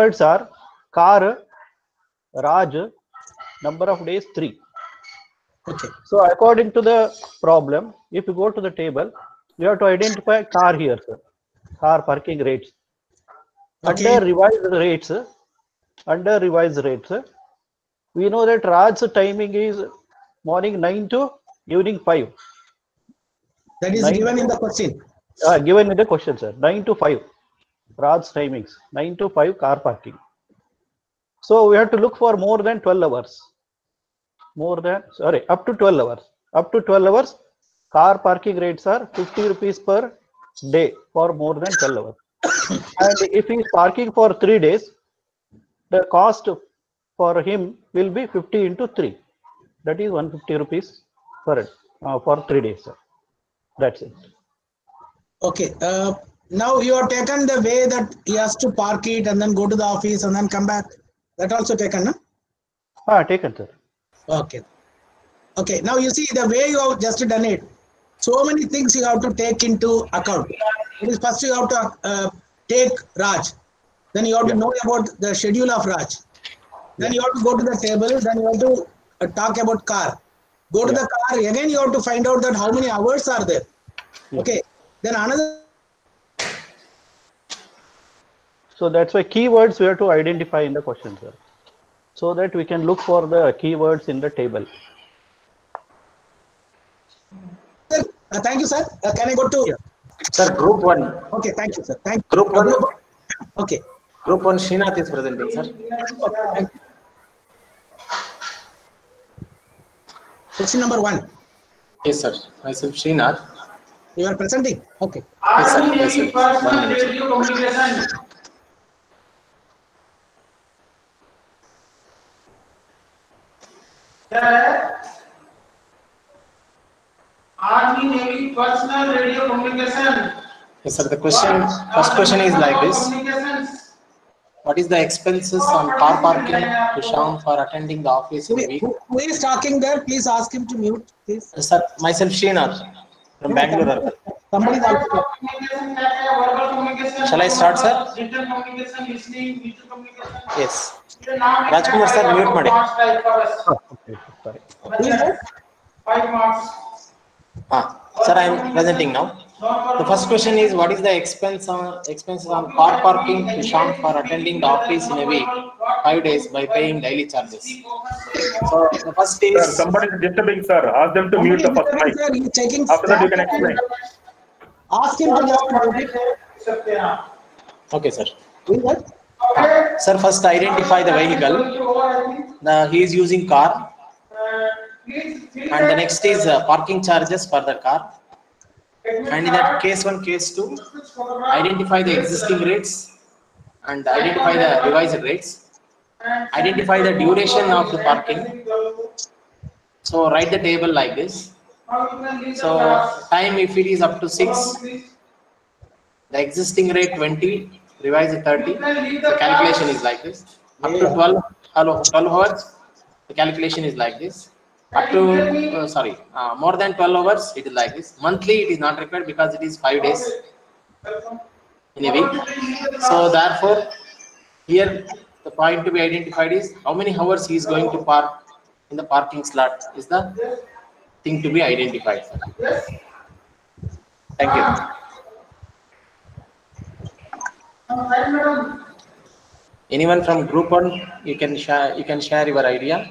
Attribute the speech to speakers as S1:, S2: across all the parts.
S1: words are car, Raj, number of days three.
S2: Okay.
S1: So according to the problem, if you go to the table, you have to identify car here, sir. Car parking rates.
S2: Okay.
S1: Under revised rates, under revised rates, we know that Raj's timing is morning 9 to evening 5.
S2: That is
S1: Nine.
S2: given in the question.
S1: Uh, given in the question, sir. 9 to 5. Raj's timings. 9 to 5 car parking. So we have to look for more than 12 hours. More than, sorry, up to 12 hours. Up to 12 hours, car parking rates are 50 rupees per day for more than 12 hours. and if he is parking for three days, the cost for him will be 50 into 3. That is 150 rupees per uh, for three days, sir. That's it.
S2: Okay. Uh, now you have taken the way that he has to park it and then go to the office and then come back. That also taken, no?
S1: Ah, taken, sir.
S2: Okay. Okay. Now you see the way you have just done it. So many things you have to take into account. First you have to uh, take Raj. Then you have to know about the schedule of Raj. Then you have to go to the table. Then you have to uh, talk about car. Go to
S1: Yeah.
S2: the car. Again, you have to find out that how many hours are there.
S1: Yeah.
S2: Okay. Then another
S1: So that's why keywords we have to identify in the question, sir. So that we can look for the keywords in the table.
S2: Uh, thank you, sir. Uh, can I go to?
S3: Sir, group one.
S2: Okay, thank you, sir. Thank you.
S3: Group one.
S2: Okay.
S3: Group one, Srinath is presenting, sir.
S2: Thank. Question number one.
S3: Yes, sir. Myself, Srinath.
S2: You are presenting. Okay.
S3: Yes, sir. Yes, sir. Are
S4: we making personal radio communication?
S3: Yes, sir. The question, what first question is like this. What is the expenses on car parking, Kusham, for attending the office in a week?
S2: Who is talking there? Please ask him to mute, please.
S3: Yes, sir, myself, Sheenar, from Bangalore.
S2: Somebody also.
S3: Shall I start, sir? Yes. Rajkumar sir mute ಮಾಡಿ ಹಾ sir I am presenting now The first question is what is the expense on expenses on car parking Kishan for attending the office in a week, five days by paying daily charges. So the first is sir,
S5: somebody is disturbing, sir. Ask them to mute the first mic. After that, you can explain.
S2: Ask him to just
S3: Okay, sir. Sir, first identify the vehicle. He is using car, and the next is uh, parking charges for the car. And in that case one, case two, identify the existing rates and identify the revised rates. Identify the duration of the parking. So write the table like this. So time if it is up to six, the existing rate twenty, revised thirty, the calculation is like this. Up to twelve, hello, twelve hours, the calculation is like this. Up to, uh, sorry, uh, more than twelve hours, it is like this. Monthly, it is not required because it is five days in a week. So therefore, here the point to be identified is how many hours he is going to park in the parking slot is the thing to be identified. Thank you. Anyone from group one, you can share, you can share your idea.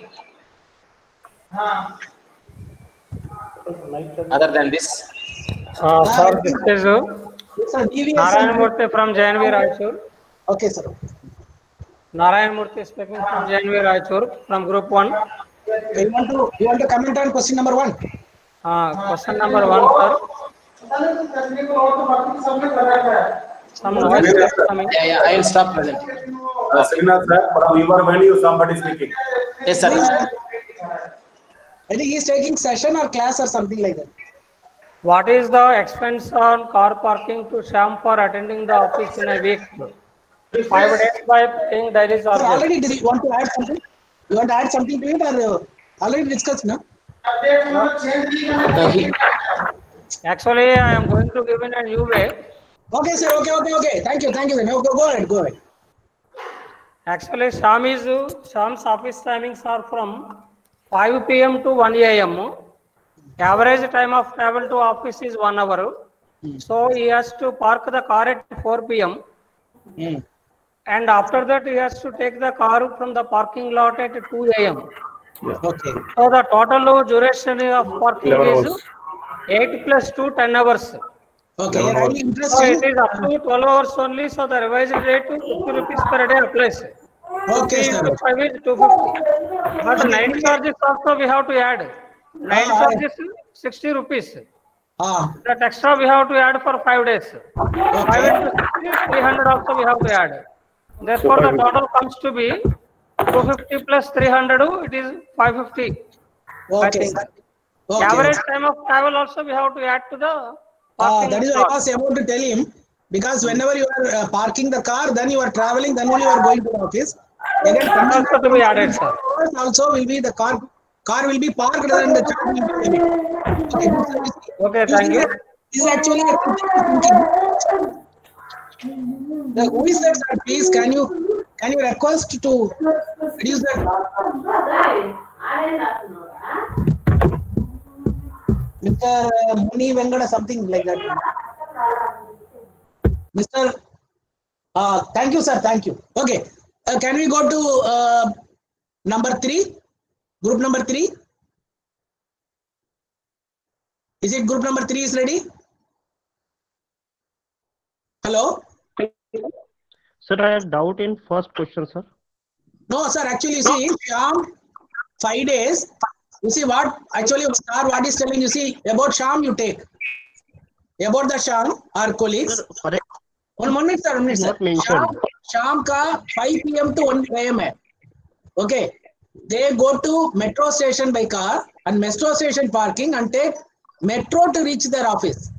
S3: Other than this,
S6: Uh, sir, this is uh,
S2: Sir,
S6: Narayan Murthy from Janvi Raichur.
S2: Okay, sir.
S6: Narayan Murthy speaking from Janvi Raichur from Group 1.
S2: Okay, You want to, you want to comment on question number one?
S6: Uh, question number 1, sir. Some noise is coming.
S3: Yeah, yeah, I will stop presenting.
S5: Uh, Srinath sir, from your venue somebody speaking.
S3: Yes sir.
S2: I think he taking session or class or something like that.
S6: What is the expense on car parking to Sham for attending the office in a week? Five days by paying
S2: there
S6: is.
S2: Already did you want to add something? You want to add something to it or uh, already discussed, no?
S6: Actually, I am going to give in a new way.
S2: Okay, sir. Okay, okay, okay. Thank you, thank you. Then. No, go, go ahead, go ahead.
S6: Actually, Sham is, Sham's office timings are from 5 p.m. to 1 a.m. Average time of travel to office is one hour. So he has to park the car at 4 p.m.
S2: Hmm.
S6: and after that he has to take the car from the parking lot at 2 a.m.
S2: Okay.
S6: So the total duration of parking
S5: 11
S6: is 8 plus 2, 10 hours.
S2: Okay. Yeah, really
S6: So
S2: interesting.
S6: it is up to 12 hours only, so the revised rate is 50 rupees per day applies.
S2: Okay, sir.
S6: Into 5 is 250. But night charges also we have to add. Night
S2: Ah,
S6: charges 60 rupees.
S2: Ah,
S6: That extra we have to add for 5 days. 5 into 60, 300 also we have to add. Therefore, the total comes to be 250 plus 300, it is 550.
S2: Okay. Okay.
S6: Average time of travel also we have to add to the
S2: Ah, that is what I was about to tell him. Because whenever you are uh, parking the car, then you are traveling, then only you are going to the office. Again,
S6: That
S2: coming
S6: also to be added, sir.
S2: also will be the car. Car will be parked and the charge will be paid. Okay.
S6: Okay, thank you.
S2: This is actually a thinking. The, who is that, sir? Please, can you can you request to reduce that? Mr. Muni Venkata, something like that. Mr. Uh, thank you, sir. Thank you. Okay. Uh, can we go to uh, number three? Group number three? Is it group number three is ready? Hello?
S7: Sir, I have doubt in first question, sir.
S2: No, sir. Actually, you see, five days. You see what actually Star what is telling you see about sham you take about the sham our colleagues.
S7: Sir,
S2: one minute sir, one minute sir. Sham, sham ka 5 p.m. to 1 p.m. Okay, they go to metro station by car and metro station parking and take metro to reach their office.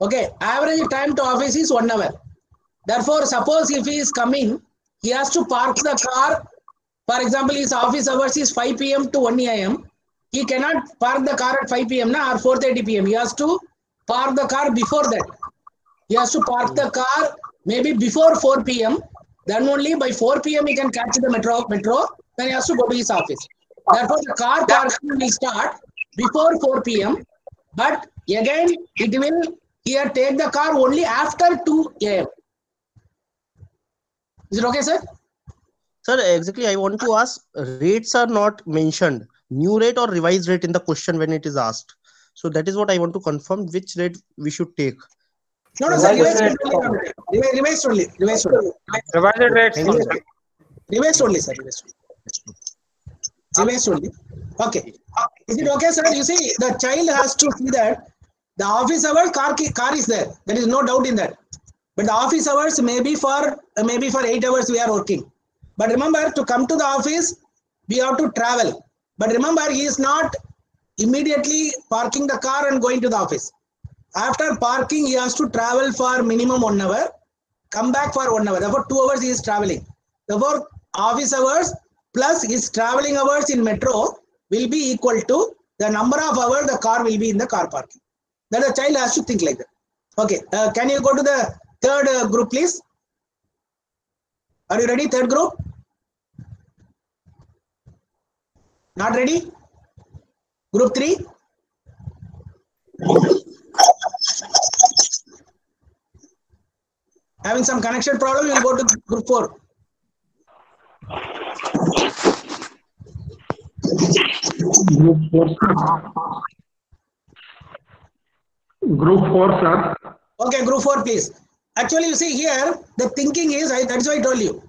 S2: Okay, average time to office is one hour. Therefore, suppose if he is coming, he has to park the car for example, his office hours is 5 p.m. to 1 a.m. He cannot park the car at 5 p.m. Na, or 4:30 p.m. He has to park the car before that. He has to park the car maybe before 4 p.m. Then only by 4 p.m. he can catch the metro. Metro. Then he has to go to his office. Therefore, the car parking will start before 4 p.m. But again, it will here take the car only after 2 a.m. Is it okay, sir?
S7: Sir, exactly, I want to ask, rates are not mentioned, new rate or revised rate in the question when it is asked. So that is what I want to confirm, which rate we should take.
S2: No, no, sir.
S6: Revised
S2: Revised only. Revised, revised only. Revised only.
S6: Revised rates. Only.
S2: Revised only, sir. Revised only. Revised only. Okay. Is it okay, sir? You see, the child has to see that the office hours car car is there. There is no doubt in that. But the office hours maybe for uh, maybe for eight hours we are working. But remember, to come to the office, we have to travel. But remember, he is not immediately parking the car and going to the office. After parking, he has to travel for minimum one hour, come back for one hour. Therefore, two hours he is traveling. Therefore, office hours plus his traveling hours in metro will be equal to the number of hours the car will be in the car parking. That the child has to think like that. Okay, uh, can you go to the third uh, group, please? Are you ready? Third group? Not ready? Group three? Having some connection problem, you'll go to group four.
S8: Group four, sir. Group four, sir.
S2: Okay, group four, please. Actually, you see here, the thinking is, I, that's why I told you.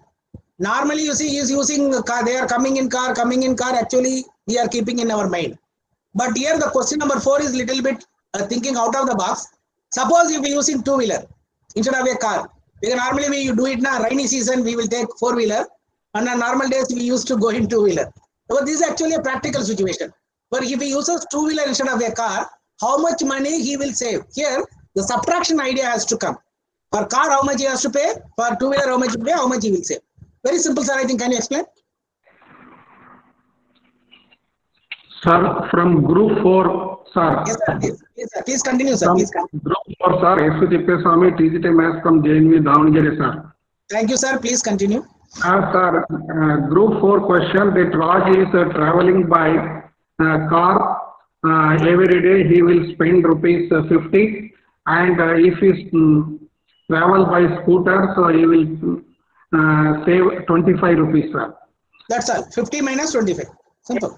S2: Normally, you see, he is using car, they are coming in car, coming in car. Actually, we are keeping in our mind. But here, the question number four is little bit uh, thinking out of the box. Suppose if we using two wheeler instead of a car, because normally we do it now, rainy season, we will take four wheeler. And on normal days, we used to go in two wheeler. So this is actually a practical situation. But if he uses two wheeler instead of a car, how much money he will save? Here, the subtraction idea has to come. For car, how much he has to pay? For two wheeler, how much he pay? How much he will save? Very simple, sir. I think. Can you explain?
S8: Sir, from group four, sir.
S2: Yes, sir. Please, please, sir. please continue, sir.
S8: From
S2: Please continue.
S8: group four, sir. S. Tippeswamy, TGT Maths from JNV Davangere, sir.
S2: Thank you, sir. Please continue.
S8: Uh, sir, uh, group four question that Raj is uh, traveling by uh, car. Uh, every day he will spend rupees uh, 50 and uh, if he mm, travel by scooter, so he will uh, save 25 rupees, sir.
S2: That's all. 50 minus 25. Simple.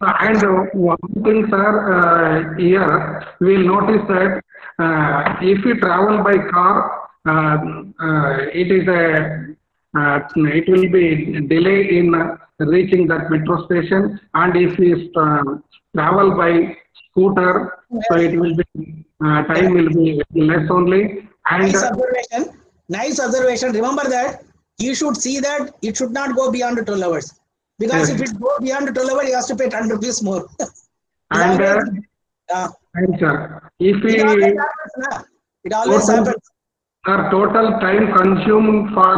S8: Uh, And uh, one thing, sir, uh, here we will notice that uh, if you travel by car, uh, uh, it is a uh, it will be delay in reaching that metro station, and if you uh, travel by scooter, so it will be uh, time will be less only. And
S2: Nice observation. Nice observation. Remember that you should see that it should not go beyond 12 hours. Because
S8: Yes.
S2: if it goes beyond 12 hours, he has to pay 10 rupees more.
S8: And, uh,
S2: uh,
S8: and sir, if
S2: it
S8: we
S2: always happens. It always
S8: Total-
S2: happens.
S8: Our total time consumed for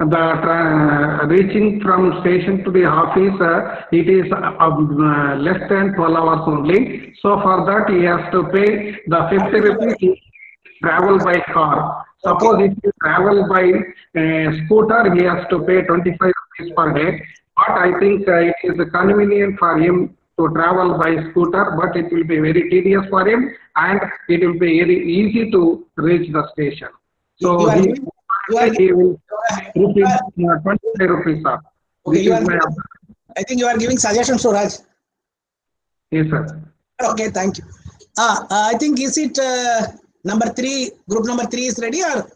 S8: the tra- reaching from station to the office, uh, it is uh, uh, less than 12 hours only. So for that, he has to pay the 50 rupees travel by car. Suppose if you travel by uh, scooter, he has to pay 25 rupees per day. But I think uh, it is convenient for him to travel by scooter, but it will be very tedious for him and it will be very easy to reach the station. So he,
S2: giving-
S8: he will
S2: you
S8: rupees,
S2: are-
S8: uh, 25 rupees, sir.
S2: Okay, are, I think you are giving suggestions to Raj.
S8: yes, sir.
S2: Okay, thank you. Ah, uh, I think is it uh, number three, group number three is ready or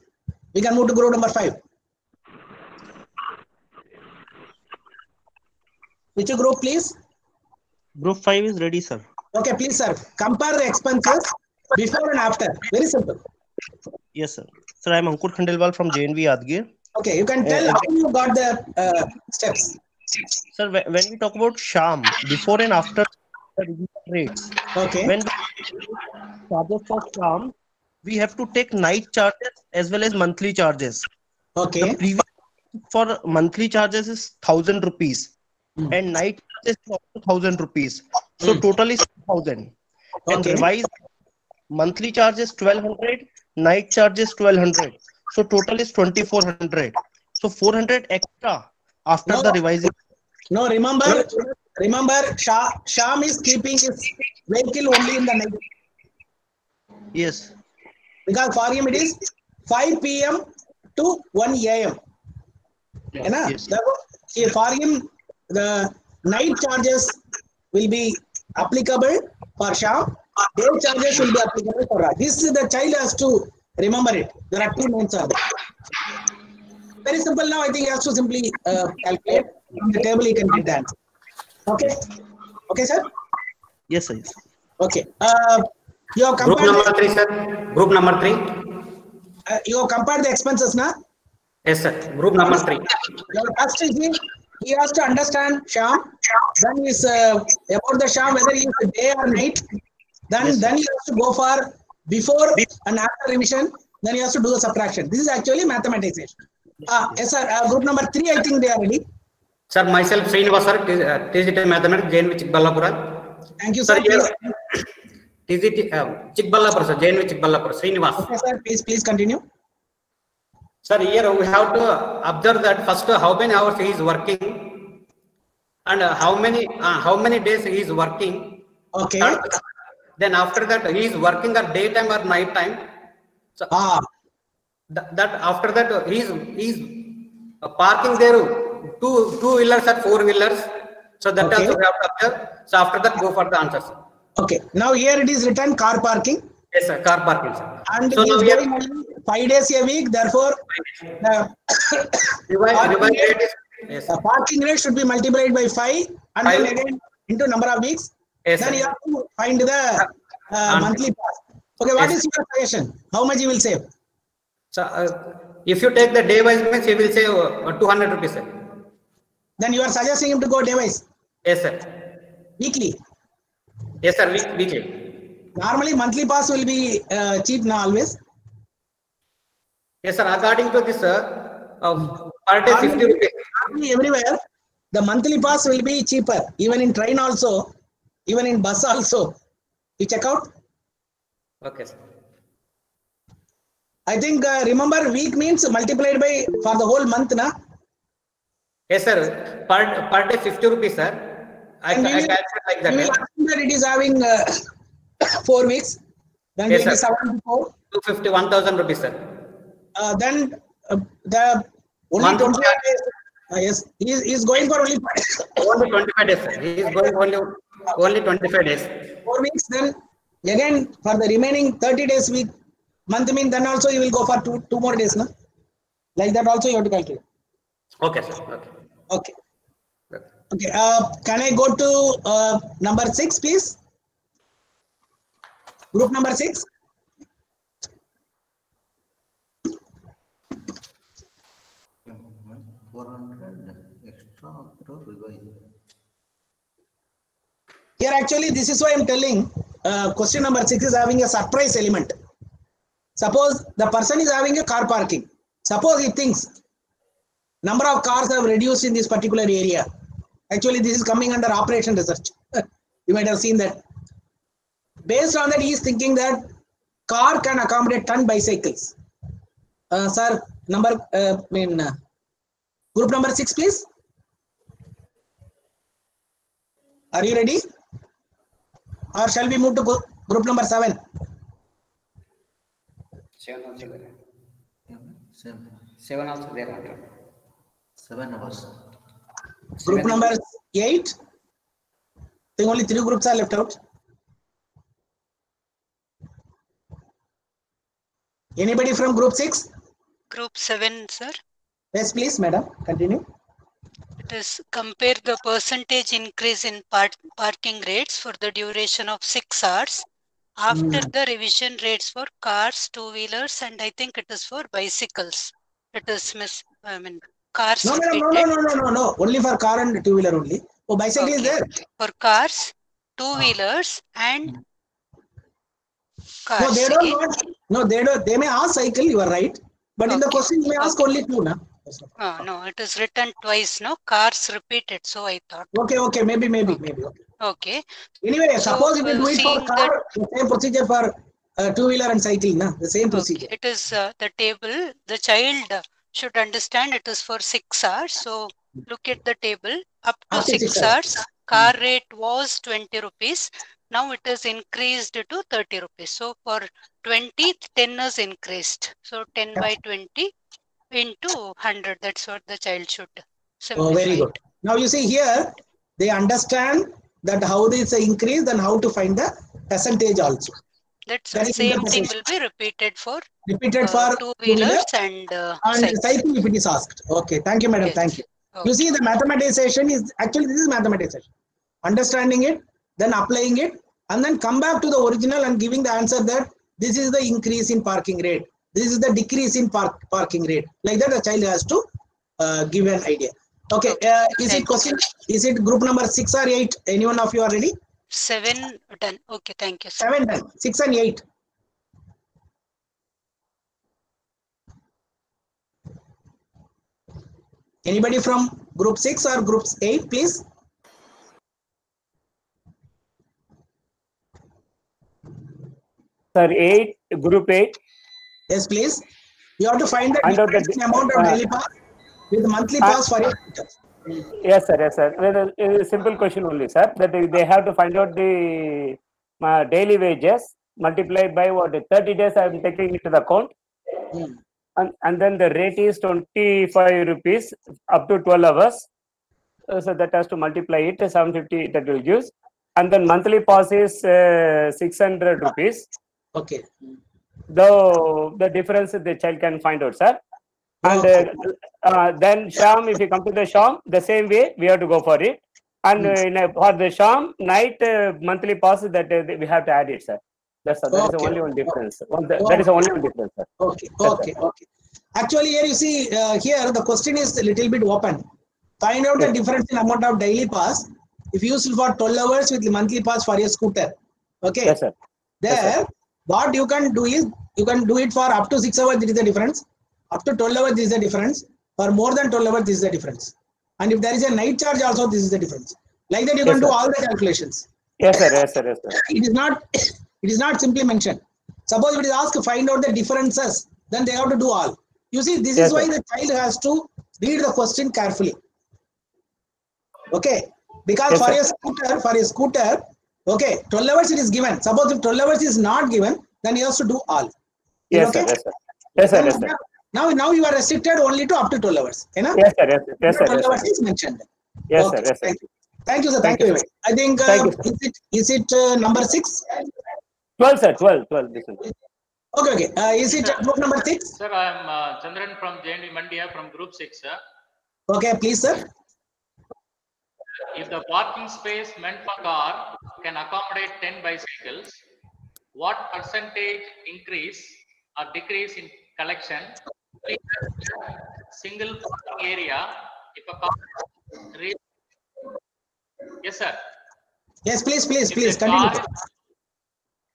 S2: we can move to group number five? Which group, please?
S7: Group 5 is ready, sir.
S2: Okay, please, sir. Compare the expenses before and after. Very simple.
S7: Yes, sir. Sir, I'm Ankur Khandelwal from JNV Yadgir.
S2: Okay, you can tell
S7: Uh,
S2: how you got the uh, steps.
S7: Sir, when we talk about Sham, before and after rates,
S2: Okay.
S7: when charges for Sham, we have to take night charges as well as monthly charges.
S2: Okay.
S7: The previous for monthly charges is thousand rupees, hmm. and night charges is also thousand rupees. So hmm. total is thousand. And
S2: Okay.
S7: revised monthly charges twelve hundred, night charges twelve hundred. So total is twenty four hundred. So four hundred extra after
S2: No.
S7: the revising.
S2: No, remember, remember, Shah, Sham is keeping his vehicle only in the night.
S7: Yes.
S2: Because for him it is 5 p.m. to 1 a.m. You know,
S7: Yes.
S2: therefore, for him, the night charges will be applicable for Sham. Day charges will be applicable for Raj. This is the child has to remember it. There are two names are there. Very simple now. I think he has to simply uh, calculate from the table. He can get the answer. Okay. Okay, sir.
S7: Yes, sir. Yes.
S2: Okay. Uh, you have
S9: Group number three, sir. Group number three.
S2: uh, you have compared the expenses, na?
S9: Yes, sir. Group number three.
S2: Your first is he, has to understand Sham. Then is uh, about the Sham whether he is day or night. Then yes, then he has to go for before and after revision. Then he has to do the subtraction. This is actually mathematics. Ah, yes, sir. Uh, group number three, I think they are ready.
S9: Sir, myself, Srinivas, sir, T- uh, TGT Mathematics, JNV Chikballapura.
S2: Thank you,
S9: Sir,
S2: sir. Please.
S9: TGT, uh, Chikballapura, sir, JNV Chikballapura, Srinivas.
S2: Okay, sir. Please, please continue.
S9: Sir, here we have to observe that first uh, how many hours he is working and uh, how many uh, how many days he is working.
S2: Okay.
S9: Then after that he is working at daytime or night time. So
S2: Ah,
S9: th- that after that uh, he is he is uh, parking there two two wheelers or four wheelers. So that
S2: Okay.
S9: also we have to observe. So after that go for the answers.
S2: Okay. Now here it is written car parking.
S9: Yes, sir. Car parking, sir.
S2: And
S9: so
S2: he
S9: now
S2: is
S9: we
S2: only five days a week. Therefore, the
S9: revise,
S2: parking rate-
S9: is yes.
S2: The parking rate should be multiplied by five and then again into number of weeks.
S9: Yes,
S2: then
S9: sir.
S2: you have to find the uh, monthly pass. Okay, what
S9: Yes.
S2: is your suggestion? How much you will save?
S9: So uh, if you take the day wise means he will save uh, 200 rupees, sir.
S2: Then you are suggesting him to go day wise,
S9: Yes, sir.
S2: weekly.
S9: Yes, sir. Week, weekly.
S2: Normally, monthly pass will be uh, cheap now always.
S9: Yes, sir. According to this, uh, uh, per day 50 rupees.
S2: Normally, everywhere, the monthly pass will be cheaper. Even in train also, even in bus also. You check out.
S9: Okay, sir.
S2: I think uh, remember week means multiplied by for the whole month, na?
S9: Yes, sir. Per, per day 50 rupees, sir. I,
S2: And we
S9: I
S2: will-
S9: calculate like
S2: We will
S9: that.
S2: assume that it is having uh, four weeks. Then
S9: Yes,
S2: it is
S9: sir.
S2: 74.
S9: 250, 1000 rupees, sir.
S2: Uh, then uh, the only
S9: Month of
S2: 25 days. Uh, yes, he is, he is going for only
S9: Only 25 days, sir. He is going only, only 25 days.
S2: four weeks. Then again for the remaining 30 days week month mean then also you will go for two two more days, no? Like that also you have to calculate.
S9: Okay, sir. Okay.
S2: Okay. Okay. Uh, can I go to uh, number six, please? Group number six. Here, actually, this is why I'm telling. Uh, question number six is having a surprise element. Suppose the person is having a car parking. Suppose he thinks number of cars have reduced in this particular area. Actually, this is coming under operation research. you might have seen that. Based on that, he is thinking that car can accommodate 10 bicycles. Uh, sir, number, uh, I mean, uh, group number six, please. Are you ready? Or shall we move to group, group number seven?
S9: Seven also there. Seven also there.
S7: Seven hours.
S2: Group
S9: Seven-
S2: number eight. I think only three groups are left out. Anybody from group six?
S10: Group seven, sir.
S2: Yes, please, madam. Continue.
S10: It is compare the percentage increase in part, parking rates for the duration of six hours after
S2: Hmm.
S10: the revision rates for cars, two wheelers, and I think it is for bicycles. It is miss, I mean, cars
S2: No, no, no, no, no, no, no. Only for car and two wheeler only. Oh, bicycle is there.
S10: For cars, two wheelers, and cars.
S2: No, they don't want. No, they don't. They may ask cycle. You are right. But in the
S10: Okay.
S2: question, you may ask only two, na?
S10: Oh, no, it is written twice, no? Cars repeated, so I thought.
S2: Okay, okay, maybe, maybe, maybe. Okay.
S10: Okay.
S2: Anyway,
S10: So,
S2: suppose if you do it for car, the same procedure for uh, two wheeler and cycling, na? The same
S10: Okay,
S2: procedure.
S10: it is uh, the table, the child uh, should understand it is for six hours. So look at the table, up to
S2: Up
S10: six
S2: six hours.
S10: car rate was 20 rupees. Now it is increased to 30 rupees. So for 20, 10 is increased. So 10 by 20 into 100. That's what the child should
S2: Oh, very good. Now you see here, they understand that how this increase and how to find the percentage also.
S10: That's
S2: That
S10: the same thing will be repeated for
S2: Repeated
S10: uh,
S2: for
S10: two
S2: two-wheeler
S10: and uh,
S2: and
S10: cycles.
S2: cycle if it is asked. Okay, thank you, madam.
S10: Yes.
S2: Thank you.
S10: Okay.
S2: You see, the mathematization is actually this is mathematization. Understanding it, then applying it, and then come back to the original and giving the answer that this is the increase in parking rate. This is the decrease in park parking rate. Like that, the child has to uh, give an idea. Okay, uh, is it
S10: Thank you.
S2: question? Is it group number six or eight? Anyone of you are ready?
S10: Seven done. Okay, thank you. sir.
S2: Seven done. Six and eight. Anybody from group six or groups eight, please?
S11: Sir, eight, group eight.
S2: Yes, please. You have to find the
S11: Find the
S2: difference in
S11: di-
S2: amount of
S11: uh,
S2: daily pass with monthly
S11: uh,
S2: pass for your
S11: Yes, sir, yes, sir. Well, It is a simple question only, sir, that they they have to find out the uh, daily wages multiplied by what, 30 days I am taking into the account.
S2: Hmm.
S11: And, and then the rate is 25 rupees up to 12 hours. Uh, so that has to multiply it, 750 that will use. And then monthly pass is uh, 600 rupees.
S2: Okay.
S11: Though the difference the child can find out, sir. And uh, uh, then Sham, if you come to the Sham, the same way we have to go for it. And uh, in a, for the Sham night uh, monthly pass that we have to add it, sir. That's that is the
S2: Okay.
S11: only one difference. That that is the only one difference, sir.
S2: Okay,
S11: Yes,
S2: okay, okay. Actually, here you see, uh, here the question is a little bit open. Find out the difference in amount of daily pass if used for 12 hours with the monthly pass for a scooter. Okay.
S11: Yes, sir. Yes, sir.
S2: There, what you can do is you can do it for up to six hours. There is the difference. Up to 12 hours, this is the difference. For more than 12 hours, this is the difference. And if there is a night charge, also this is the difference. Like that, you
S11: Yes,
S2: can do all the calculations.
S11: Yes, sir. Yes, sir. Yes, sir.
S2: It is not. It is not simply mentioned. Suppose if it is asked to find out the differences, then they have to do all. You see, this
S11: Yes,
S2: is why
S11: sir.
S2: the child has to read the question carefully. Okay, because
S11: Yes,
S2: for
S11: sir.
S2: a scooter, for a scooter, okay, 12 hours it is given. Suppose if 12 hours is not given, then he has to do all.
S11: Yes,
S2: okay?
S11: sir. Yes, sir. Yes, sir. Yes, sir.
S2: Now, now you are restricted only to up to 12 hours. You know?
S11: Yes, sir. Yes, sir. Yes, sir.
S2: 12
S11: Yes,
S2: hours
S11: sir.
S2: is mentioned.
S11: Yes,
S2: Okay,
S11: sir. Yes, sir.
S2: Thank you. Thank you, sir. Thank,
S11: Thank
S2: you.
S11: you,
S2: very much. I think uh,
S11: you,
S2: is it is it uh, number six?
S11: 12, sir. 12. 12. This one.
S2: Okay, okay. Uh, is it group number six?
S12: Sir, I am uh, Chandran from JNV Mandya from Group 6, sir.
S2: Okay, please, sir.
S12: If the parking space meant for car can accommodate 10 bicycles, what percentage increase or decrease in collection will single parking area if a car Yes, sir.
S2: Yes, please, please,
S12: If
S2: please continue.
S12: car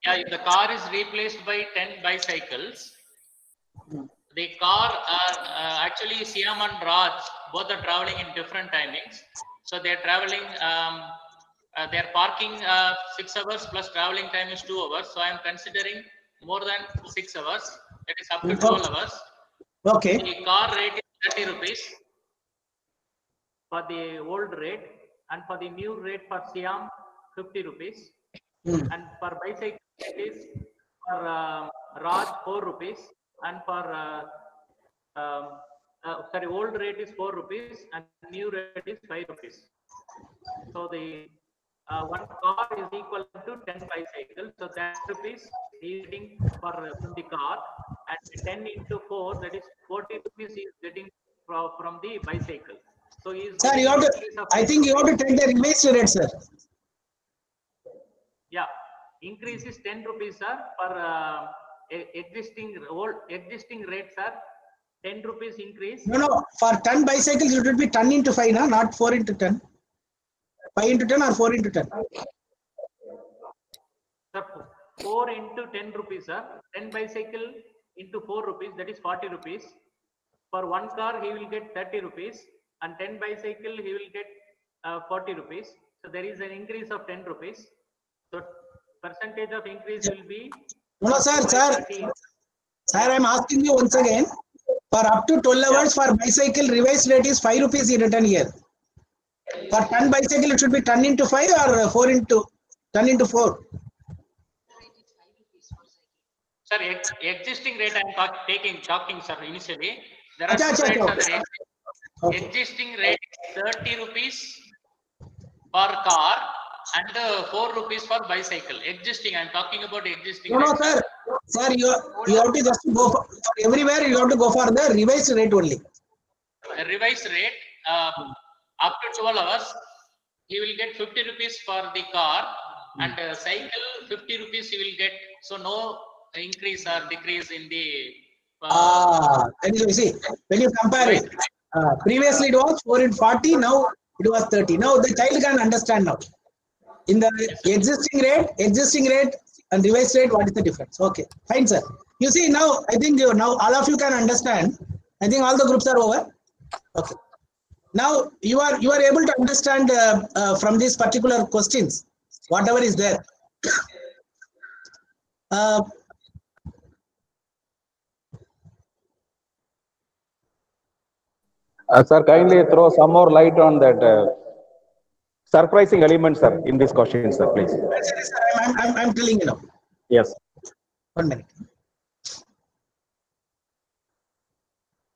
S12: Yeah, if the car is replaced by 10 bicycles, the car are uh, actually Sham and Raj both are traveling in different timings. So they're traveling, um, uh, they're parking uh, six hours plus traveling time is two hours. So I'm considering more than six hours. That is up to 12 hours.
S2: Okay.
S12: The car rate is 30 rupees for the old rate and for the new rate for Sham 50 rupees
S2: Hmm.
S12: and for bicycle it is for uh, Raj 4 rupees and for uh, um, uh, sorry old rate is 4 rupees and new rate is 5 rupees. So the uh, one car is equal to 10 bicycles. So that's rupees he is getting for uh, from the car and 10 into 4 that is 40 rupees he is getting from, from the bicycle. So he is
S2: Sir, you have to, I think you have to take the revised rate, sir.
S12: Yeah, increase is 10 rupees, sir, for uh, existing old existing rates are 10 rupees increase.
S2: No, no, for 10 bicycles, it would be 10 into 5, no? not 4 into 10. 5 into 10 or 4 into 10?
S12: Sir, 4 into 10 rupees, sir. 10 bicycle into 4 rupees, that is 40 rupees. For one car, he will get 30 rupees, and 10 bicycle, he will get uh, 40 rupees. So there is an increase of 10 rupees. So percentage of increase will be.
S2: No, sir, sir. Sir, I'm asking you once again. For up to 12 hours for bicycle, revised rate is 5 rupees he written here. For 10 bicycle, it should be 10 into 5 or uh, 4 into 10 into 4.
S12: Sir, ex- existing rate I'm talk, taking, talking, sir, initially. There are two
S2: acha,
S12: rates are
S2: okay.
S12: Existing rate is 30 rupees per car and uh, 4 rupees for bicycle. Existing, I'm talking about existing.
S2: No, no, sir. Sir, you, you have to just go for, for everywhere, you have to go for the revised rate only.
S12: A revised rate, uh, to 12 hours, he will get 50 rupees for the car and uh, cycle 50 rupees he will get. So no increase or decrease in the. Uh,
S2: Ah, and you see, when you compare it, uh, previously it was 4 in 40, now it was 30. Now the child can understand now. In the existing rate, existing rate and revised rate, what is the difference? Okay, fine, sir. You see now, I think you now all of you can understand. I think all the groups are over. Okay. Now you are you are able to understand uh, uh, from these particular questions, whatever is there. Uh,
S5: Uh, sir, kindly throw some more light on that uh, surprising element, sir, in this question, sir, please.
S2: I'm, I'm, I'm telling you now.
S5: Yes.
S2: One minute.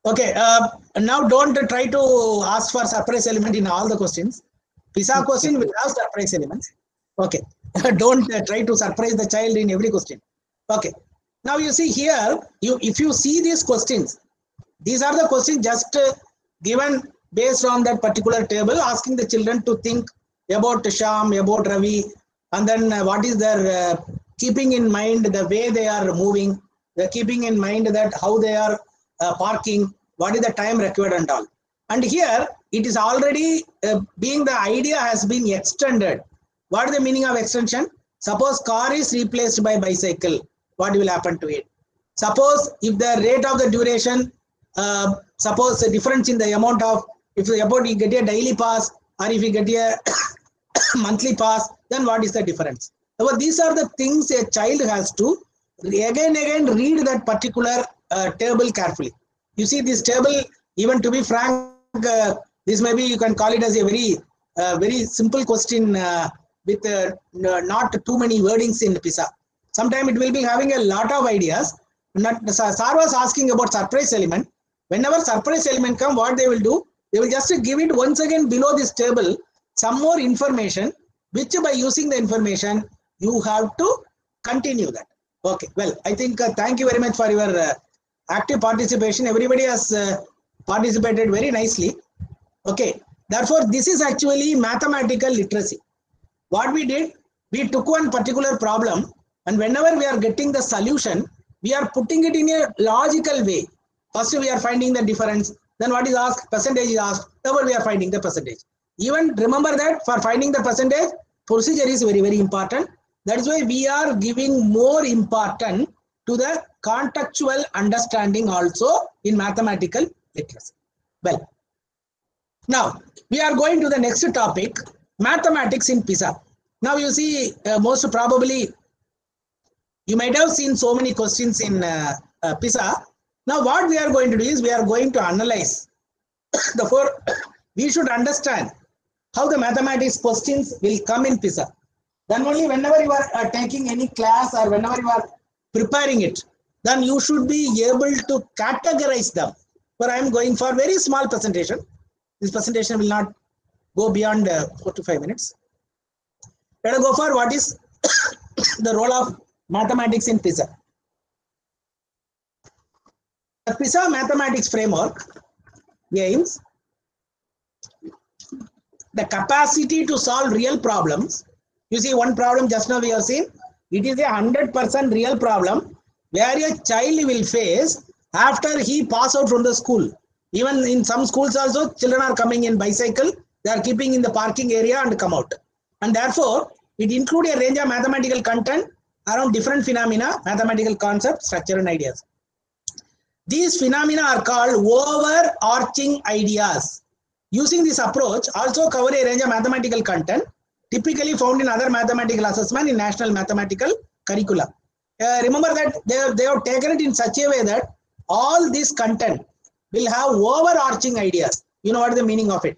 S2: Okay, uh, now don't try to ask for surprise element in all the questions. PISA question will have surprise elements. Okay, don't try to surprise the child in every question. Okay, now you see here, you if you see these questions, these are the questions just uh, given based on that particular table, asking the children to think about Sham, about Ravi, and then uh, what is their uh, keeping in mind the way they are moving, the keeping in mind that how they are uh, parking, what is the time required and all. And here it is already uh, being the idea has been extended. What is the meaning of extension? Suppose car is replaced by bicycle, what will happen to it? Suppose if the rate of the duration, uh, suppose the difference in the amount of, if you get a daily pass or if you get a monthly pass, then what is the difference? So these are the things a child has to again again read that particular uh, table carefully. You see this table, even to be frank, uh, this maybe you can call it as a very a very simple question uh, with uh, not too many wordings in PISA. Sometime it will be having a lot of ideas. Not, Sir was asking about surprise element. Whenever surprise element come, what they will do? They will just give it once again below this table some more information, which by using the information you have to continue that. Okay, well, I think uh, thank you very much for your uh, active participation. Everybody has uh, participated very nicely. Okay, therefore, this is actually mathematical literacy. What we did, we took one particular problem, and whenever we are getting the solution, we are putting it in a logical way. First, we are finding the difference. Then, what is asked? Percentage is asked. Therefore, we are finding the percentage. Even remember that for finding the percentage, procedure is very, very important. That is why we are giving more important to the contextual understanding also in mathematical literacy. Well, now we are going to the next topic, mathematics in PISA. Now you see, uh, most probably you might have seen so many questions in uh, uh, PISA. Now what we are going to do is we are going to analyze. Therefore, we should understand how the mathematics questions will come in PISA. Then only whenever you are uh, taking any class or whenever you are preparing it, then you should be able to categorize them. But I am going for very small presentation. This presentation will not go beyond uh, four to five minutes. Let us go for what is the role of mathematics in PISA. The PISA mathematics framework aims the capacity to solve real problems. You see, one problem just now we have seen, it is a hundred percent real problem where a child will face after he pass out from the school. Even in some schools also, children are coming in bicycle, they are keeping in the parking area and come out. And therefore, it includes a range of mathematical content around different phenomena, mathematical concepts, structure and ideas. These phenomena are called overarching ideas. Using this approach, also cover a range of mathematical content typically found in other mathematical assessment in national mathematical curricula. Uh, remember that they have, they have taken it in such a way that all this content will have overarching ideas. You know what is the meaning of it?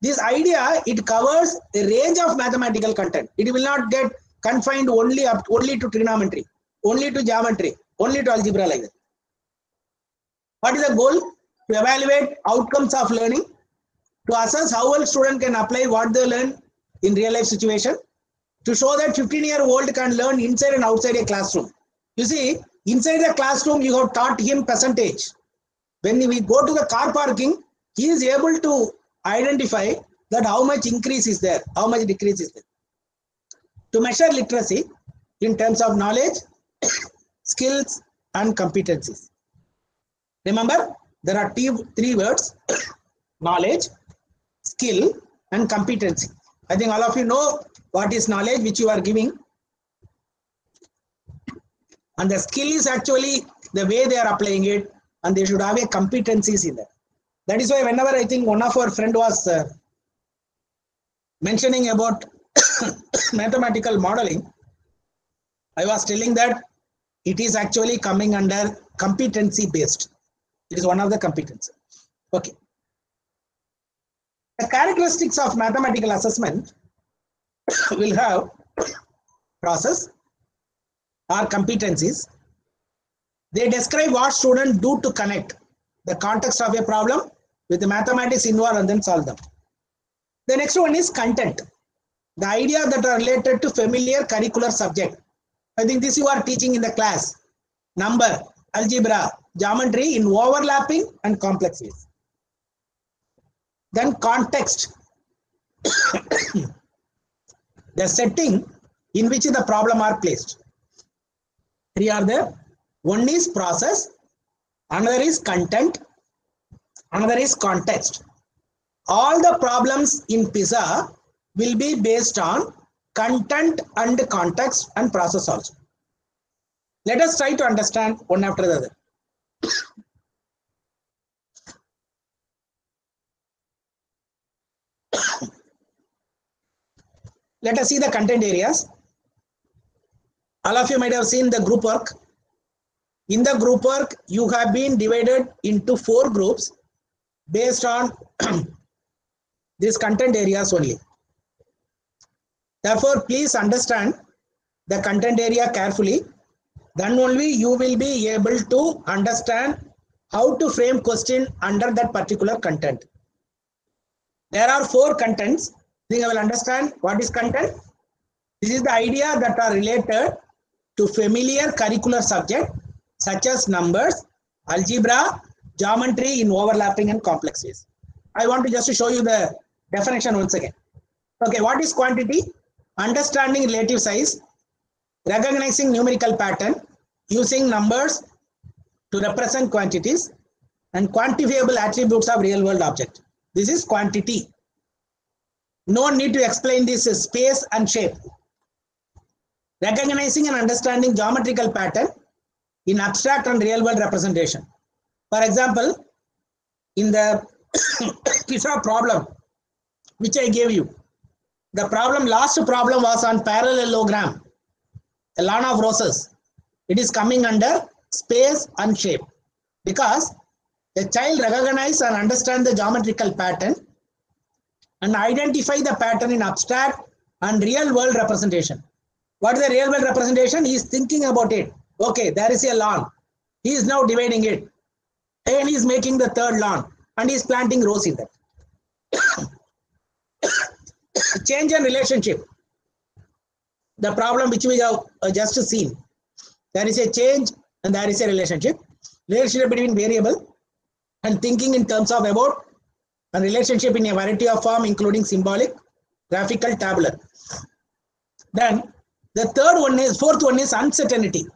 S2: This idea, it covers a range of mathematical content. It will not get confined only up only to trigonometry, only to geometry, only to algebra like that. What is the goal? To evaluate outcomes of learning, to assess how well student can apply what they learn in real life situation, to show that 15 year old can learn inside and outside a classroom. You see, inside the classroom, you have taught him percentage. When we go to the car parking, he is able to identify that how much increase is there, how much decrease is there. To measure literacy in terms of knowledge, skills, and competencies. Remember, there are three words knowledge, skill, and competency. I think all of you know what is knowledge which you are giving. And the skill is actually the way they are applying it, and they should have a competencies in that. That is why whenever I think one of our friend was uh, mentioning about mathematical modeling, I was telling that it is actually coming under competency based. It is one of the competency. Okay. The characteristics of mathematical assessment will have process or competencies. They describe what students do to connect the context of a problem with the mathematics involved and then solve them. The next one is content. The ideas that are related to familiar curricular subject. I think this you are teaching in the class. Number, algebra, geometry in overlapping and complex. Then context. the setting in which the problem are placed. Three are there. One is process, another is content, another is context. All the problems in PISA will be based on content and context and process also. Let us try to understand one after the other. Let us see the content areas. All of you might have seen the group work. In the group work, you have been divided into four groups based on these content areas only. Therefore, please understand the content area carefully. Then only you will be able to understand how to frame question under that particular content. There are four contents. I think I will understand what is content. This is the idea that are related to familiar curricular subject such as numbers, algebra, geometry in overlapping and complex ways. I want to just to show you the definition once again. Okay, what is quantity? Understanding relative size, recognizing numerical pattern, using numbers to represent quantities, and quantifiable attributes of real world object. This is quantity. No need to explain this space and shape. Recognizing and understanding geometrical pattern in abstract and real world representation. For example, in the PISA problem, which I gave you, the problem, last problem was on parallelogram, a lawn of roses. It is coming under space and shape because the child recognize and understand the geometrical pattern and identify the pattern in abstract and real world representation. What is the real world representation? He is thinking about it. Okay, there is a lawn. He is now dividing it. And he is making the third lawn and he is planting rows in that. Change in relationship. The problem which we have uh, just seen. There is a change and there is a relationship. Relationship between variable and thinking in terms of about a relationship in a variety of form including symbolic, graphical, tabular. Then the third one is, fourth one is uncertainty.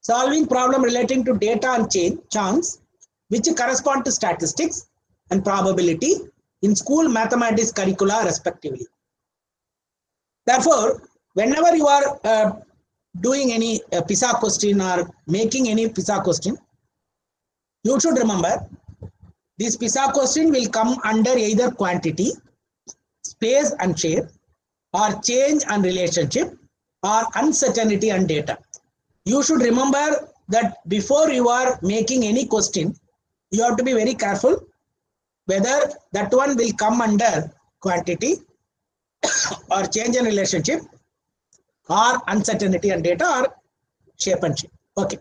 S2: Solving problem relating to data and change, chance, which correspond to statistics and probability in school mathematics curricula respectively. Therefore, whenever you are uh, doing any uh, PISA question or making any PISA question, you should remember this PISA question will come under either quantity, space and shape, or change and relationship, or uncertainty and data. You should remember that before you are making any question, you have to be very careful whether that one will come under quantity or change in relationship or uncertainty and data or shape and shape. Okay.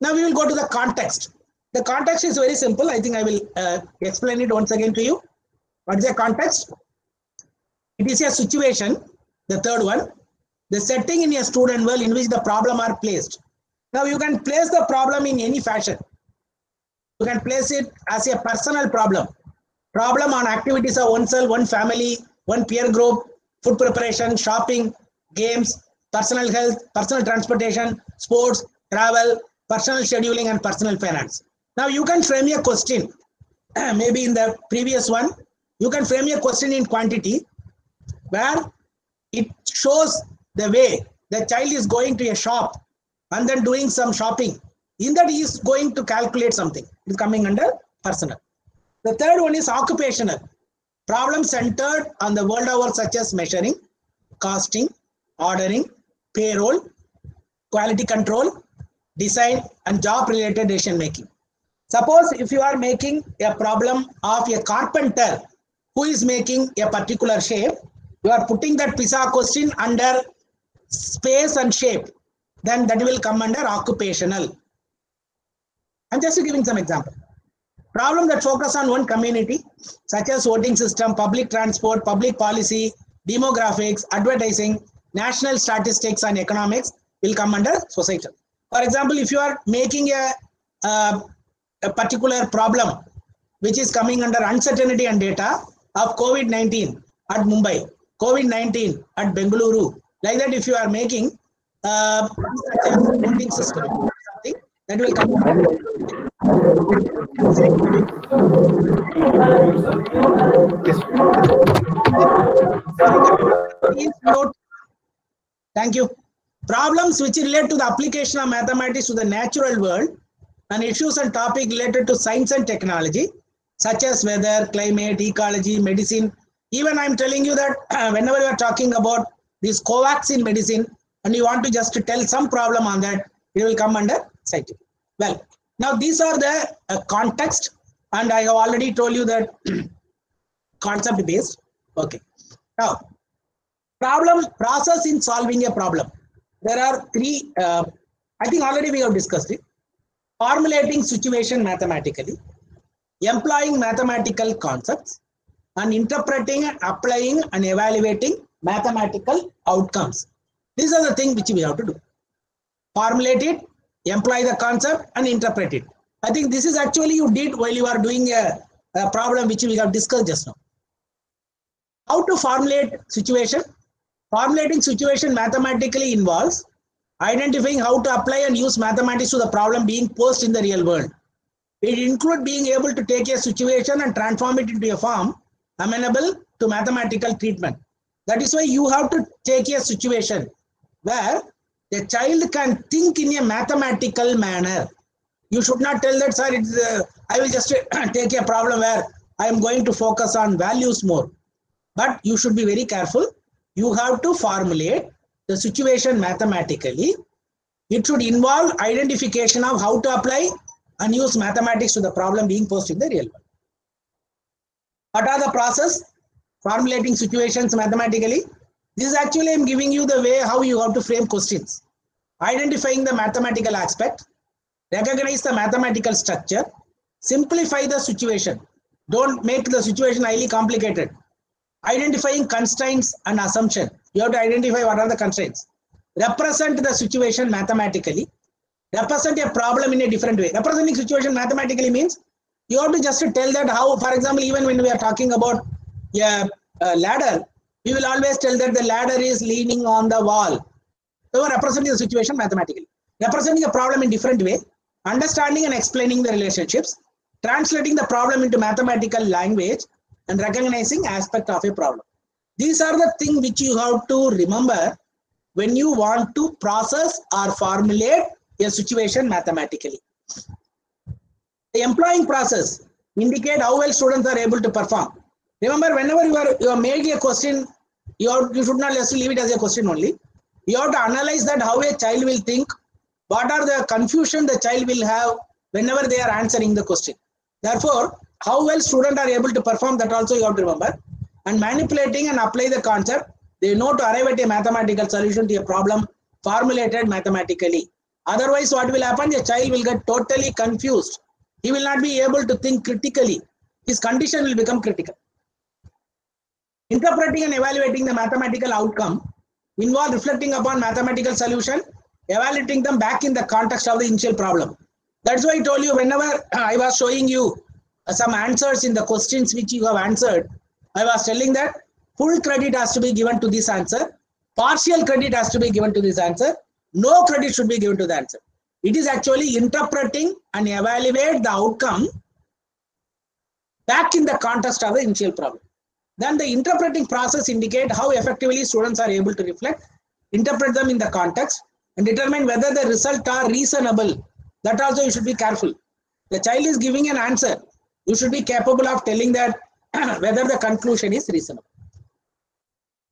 S2: Now we will go to the context. The context is very simple. I think I will uh, explain it once again to you. What is the context? It is a situation, the third one, the setting in a student world in which the problem are placed. Now you can place the problem in any fashion. You can place it as a personal problem. Problem on activities of oneself, one family, one peer group, food preparation, shopping, games, personal health, personal transportation, sports, travel, personal scheduling, and personal finance. Now you can frame a question. Maybe in the previous one, you can frame a question in quantity where it shows the way the child is going to a shop and then doing some shopping. In that, he is going to calculate something. It is coming under personal. The third one is occupational. Problem centered on the world hours such as measuring, costing, ordering, payroll, quality control, design, and job related decision making. Suppose if you are making a problem of a carpenter who is making a particular shape, you are putting that PISA question under space and shape, then that will come under occupational. I'm just giving some example. Problem that focus on one community, such as voting system, public transport, public policy, demographics, advertising, national statistics and economics will come under societal. For example, if you are making a, uh, a particular problem which is coming under uncertainty and data of COVID-19 at Mumbai, COVID-19 at Bengaluru, like that if you are making uh, a voting system, something that will come Thank you. Problems which relate to the application of mathematics to the natural world and issues and topic related to science and technology, such as weather, climate, ecology, medicine. Even I'm telling you that whenever you are talking about this covaxin medicine and you want to just tell some problem on that, it will come under scientific. Well, now these are the uh, context and I have already told you that concept based. Okay. Now, Problem process in solving a problem. There are three, uh, I think already we have discussed it. Formulating situation mathematically, employing mathematical concepts, and interpreting, applying, and evaluating mathematical outcomes. These are the things which we have to do. Formulate it, employ the concept, and interpret it. I think this is actually you did while you are doing a, a problem which we have discussed just now. How to formulate situation? Formulating situation mathematically involves identifying how to apply and use mathematics to the problem being posed in the real world. It includes being able to take a situation and transform it into a form amenable to mathematical treatment. That is why you have to take a situation where the child can think in a mathematical manner. You should not tell that, sir, uh, I will just take a problem where I am going to focus on values more. But you should be very careful. You have to formulate the situation mathematically. It should involve identification of how to apply and use mathematics to the problem being posed in the real world. What are the process? Formulating situations mathematically. This is actually I'm giving you the way how you have to frame questions. Identifying the mathematical aspect, recognize the mathematical structure, simplify the situation. Don't make the situation highly complicated. Identifying constraints and assumption. You have to identify what are the constraints. Represent the situation mathematically. Represent a problem in a different way. Representing situation mathematically means you have to just tell that how, for example, even when we are talking about a, a ladder, we will always tell that the ladder is leaning on the wall. So representing the situation mathematically. Representing a problem in different way, understanding and explaining the relationships, translating the problem into mathematical language, and recognizing aspect of a problem. These are the things which you have to remember when you want to process or formulate a situation mathematically. The employing process indicate how well students are able to perform. Remember, whenever you are you are making a question, you, are, you should not just leave it as a question only. You have to analyze that how a child will think, what are the confusion the child will have whenever they are answering the question. Therefore, how well students are able to perform that also you have to remember. And manipulating and apply the concept, they know to arrive at a mathematical solution to a problem formulated mathematically. Otherwise, what will happen? The child will get totally confused. He will not be able to think critically. His condition will become critical. Interpreting and evaluating the mathematical outcome involve reflecting upon mathematical solution, evaluating them back in the context of the initial problem. That's why I told you whenever I was showing you some answers in the questions which you have answered, I was telling that full credit has to be given to this answer, partial credit has to be given to this answer, no credit should be given to the answer. It is actually interpreting and evaluate the outcome back in the context of the initial problem. Then the interpreting process indicate how effectively students are able to reflect, interpret them in the context, and determine whether the result are reasonable. That also you should be careful. The child is giving an answer. You should be capable of telling that whether the conclusion is reasonable.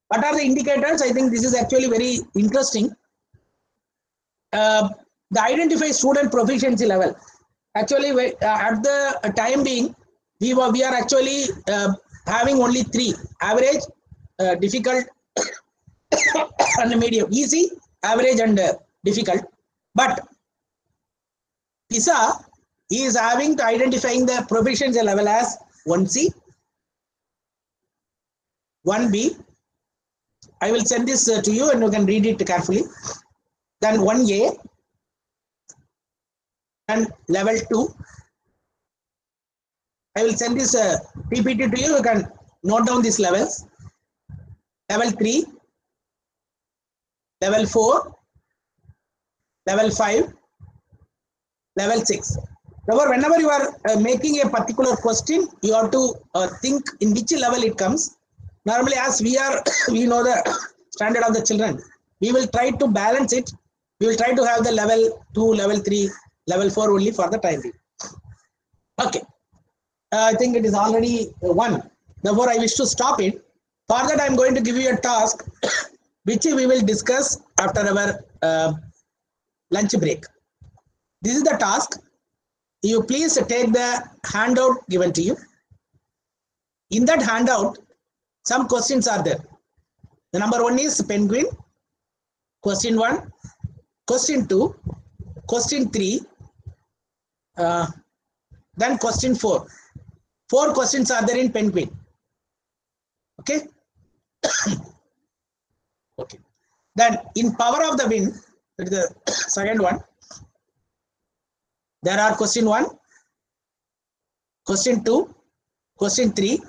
S2: What are the indicators? I think this is actually very interesting. Uh, the identify student proficiency level. Actually, uh, at the time being, we were we are actually uh, having only three: average, uh, difficult, and medium. Easy, average, and uh, difficult. But PISA is having to identifying the proficiency level as 1C, 1B. I will send this uh, to you and you can read it carefully. Then 1A and level 2. I will send this uh, PPT to you. You can note down these levels. Level 3, level 4, level 5, level 6. Therefore, whenever you are uh, making a particular question, you have to uh, think in which level it comes. Normally, as we are, we know the standard of the children. We will try to balance it. We will try to have the level 2, level 3, level 4 only for the time being. Okay. Uh, I think it is already one. Therefore, I wish to stop it. For that, I am going to give you a task which we will discuss after our uh, lunch break. This is the task. You please take the handout given to you. In that handout, some questions are there. The number one is penguin. Question one. Question two. Question three. Uh, then question four. Four questions are there in penguin. Okay. okay. Then in power of the wind, that is the second one. There are question one, question two, question three.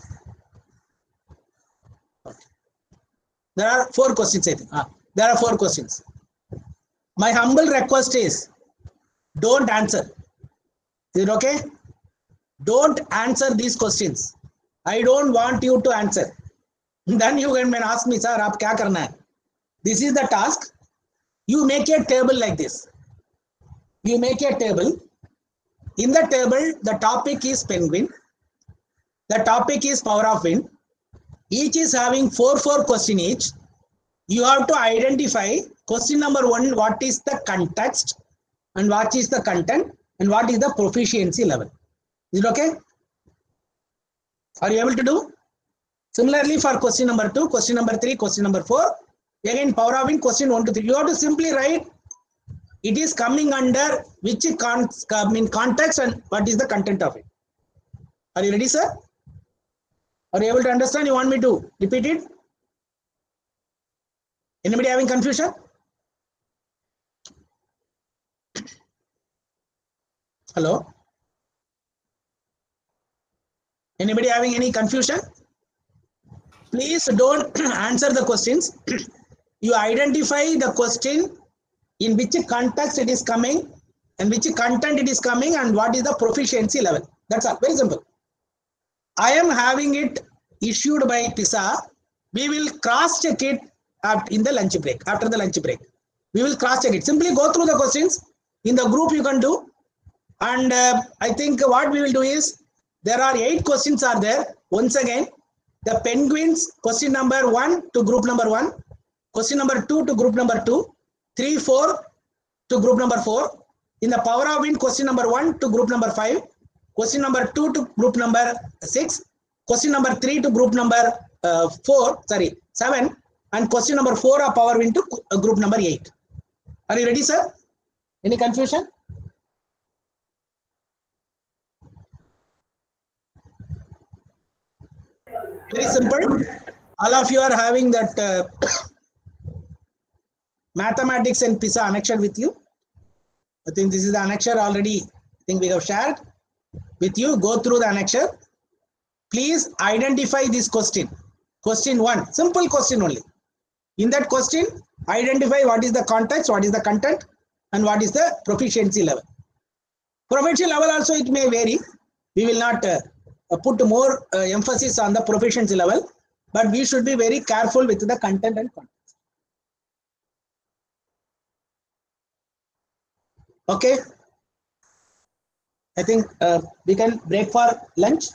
S2: Okay. There are four questions, I think. Ah, there are four questions. My humble request is don't answer. Is it okay? Don't answer these questions. I don't want you to answer. Then you can ask me, sir, aap kya karna hai? This is the task. You make a table like this. You make a table. In the table, the topic is penguin. The topic is power of wind. Each is having four, four question each. You have to identify question number one, what is the context and what is the content and what is the proficiency level. Is it okay? Are you able to do? Similarly, for question number two, question number three, question number four, again power of wind, question one to three. You have to simply write it is coming under which con I mean context and what is the content of it. Are you ready, sir? Are you able to understand? You want me to repeat it? Anybody having confusion? Hello? Anybody having any confusion? Please don't answer the questions. you identify the question in which context it is coming and which content it is coming and what is the proficiency level. That's all. Very simple. I am having it issued by PISA. We will cross check it in the lunch break, after the lunch break. We will cross check it. Simply go through the questions. In the group you can do. And uh, I think what we will do is, there are eight questions are there. Once again, the penguins, question number one to group number one, question number two to group number two, three, four to group number four. In the power of wind, question number one to group number five, question number two to group number six, question number three to group number uh, four, sorry, seven, and question number four of power into to uh, group number eight. Are you ready, sir? Any confusion? Very simple. All of you are having that uh, mathematics and PISA annexure with you. I think this is the annexure already. I think we have shared with you. Go through the annexure. Please identify this question. Question one, simple question only. In that question, identify what is the context, what is the content, and what is the proficiency level. Proficiency level also it may vary. We will not uh, put more uh, emphasis on the proficiency level, but we should be very careful with the content and context. Okay. I think uh, we can break for lunch.